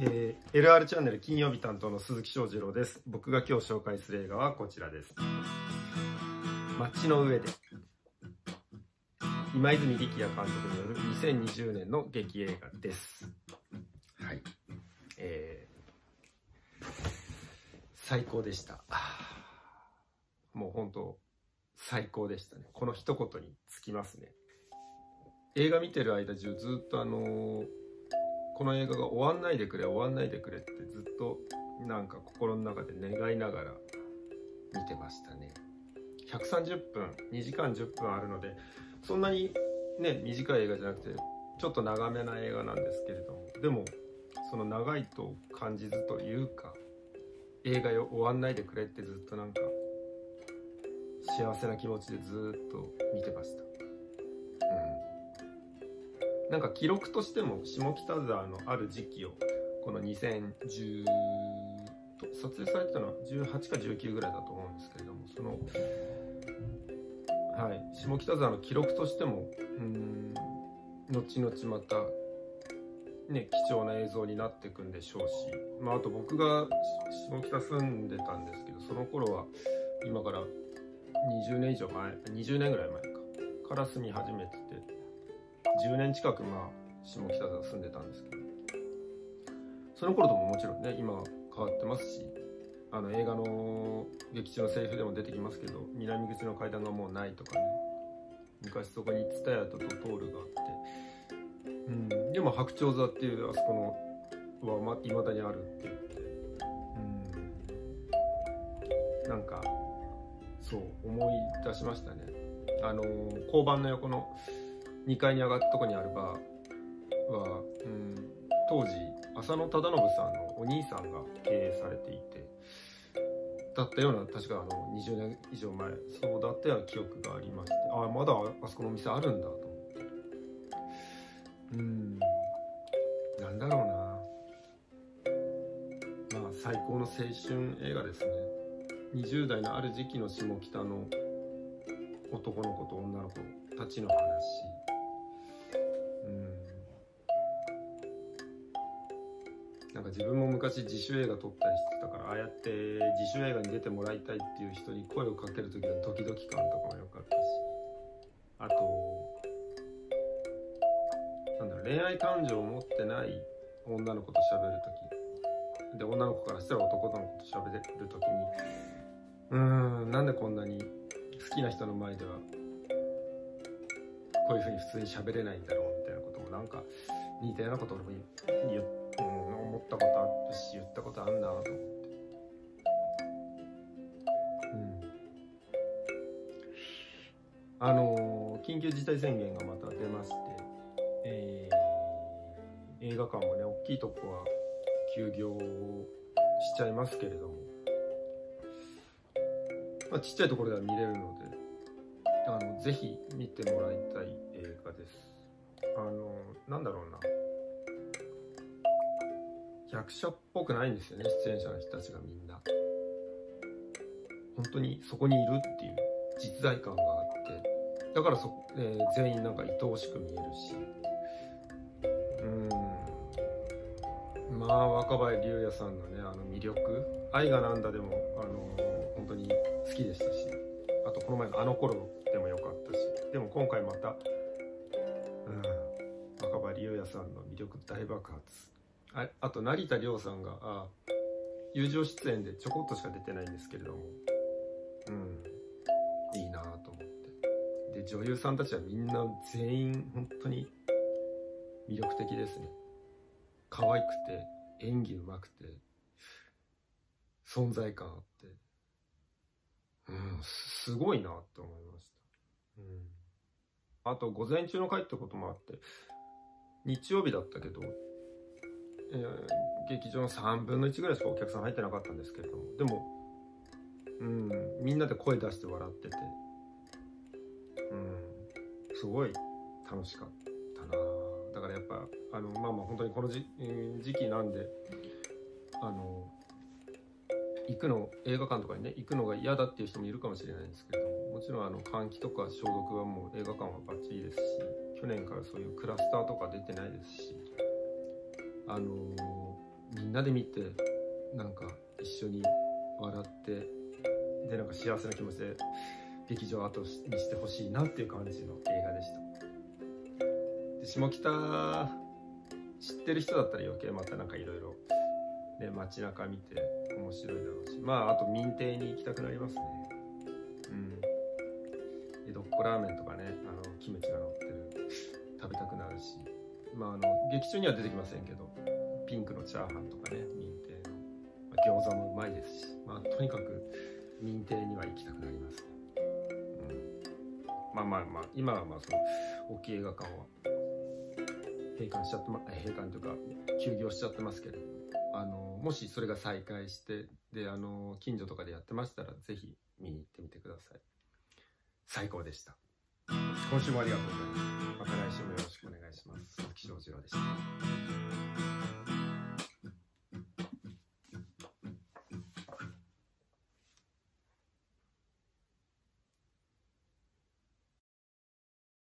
えー、LR チャンネル金曜日担当の鈴木翔二郎です。僕が今日紹介する映画はこちらです。街の上で今泉力也監督による2020年の劇映画です。はい。えー、最高でした。もう本当最高でしたね。この一言につきますね。映画見てる間中ずっとあのーこの映画が終わんないでくれ終わんないでくれってずっとなんか心の中で願いながら見てましたね。130分2時間10分あるのでそんなにね短い映画じゃなくてちょっと長めな映画なんですけれどもでもその長いと感じずというか映画よ終わんないでくれってずっとなんか幸せな気持ちでずっと見てました。なんか記録としても下北沢のある時期をこの2010撮影されてたのは18か19ぐらいだと思うんですけれどもそのはい下北沢の記録としてもうん後々またね貴重な映像になっていくんでしょうし、まあ、あと僕が下北住んでたんですけどその頃は今から20年以上前20年ぐらい前かから住み始めてて10年近くまあ下北沢住んでたんですけど。その頃とももちろんね今変わってますしあの映画の劇中のセリフでも出てきますけど南口の階段がもうないとかね。昔そこに蔦屋とドトールがあって、うん、でも白鳥座っていうあそこのはま未だにあるって言って、うん、なんかそう思い出しましたね。あの交番の横の2階に上がったとこにあるバーは、うん、当時浅野忠信さんのお兄さんが経営されていてだったような確かあの20年以上前そうだったような記憶がありましてああまだあそこの店あるんだと思って。うん。なんだろうな。まあ最高の青春映画ですね。20代のある時期の下北の男の子と女の子たちの話。なんか自分も昔自主映画撮ったりしてたからああやって自主映画に出てもらいたいっていう人に声をかける時のドキドキ感とかも良かったし。あとなんだろう恋愛感情を持ってない女の子と喋る時。で女の子からしたら男の子と喋る時にうーんなんでこんなに好きな人の前ではこういうふうに普通に喋れないんだろうみたいなこともなんか似たようなことを言って、思ったことあるし言ったことあるなと思ってうんあの緊急事態宣言がまた出まして、えー、映画館もね大きいとこは休業しちゃいますけれども、まあ、ちっちゃいところでは見れるので。ぜひ見てもらいたい映画です。あのなんだろうな。役者っぽくないんですよね。出演者の人たちがみんな。本当にそこにいるっていう。実在感があって。だからそ、えー、全員なんか愛おしく見えるし。うん。まあ若林龍也さんのねあの魅力。愛がなんだでもあの本当に好きでしたし。あとこの前のあの頃でも良かったしでも今回また、うん、若林龍也さんの魅力大爆発。ああと成田凌さんがあ友情出演でちょこっとしか出てないんですけれども。うん。いいなと思って。で女優さんたちはみんな全員本当に魅力的ですね。可愛くて演技うまくて存在感あって。うんすごいなって思いました。うん。あと午前中の会ってこともあって日曜日だったけどえー、劇場の3分の1ぐらいしかお客さん入ってなかったんですけれどもでも、うん、みんなで声出して笑ってて、うん、すごい楽しかったな。だからやっぱあのまあまあ本当にこの時,、えー、時期なんであの行くの映画館とかにね行くのが嫌だっていう人もいるかもしれないんですけれどももちろんあの換気とか消毒はもう映画館はバッチリですし去年からそういうクラスターとか出てないですしあのみんなで見てなんか一緒に笑ってでなんか幸せな気持ちで劇場後にしてほしいなっていう感じの映画でした。で下北知ってる人だったら余計またなんかいろいろ街中見て面白いだろうしまああと民邸に行きたくなりますね。ラーメンとかねあのキムチが乗ってる食べたくなるし。まああの劇中には出てきませんけどピンクのチャーハンとかね民邸の、まあ、餃子もうまいですし。まあとにかく民邸には行きたくなりますね、うん、まあまあまあ今はまあその大きい映画館は閉館しちゃってま閉館というか休業しちゃってますけれども。あのもしそれが再開してであの近所とかでやってましたらぜひ見に行ってみてください。最高でした。今週もありがとうございます。また来週もよろしくお願いします。鈴木翔二郎でした。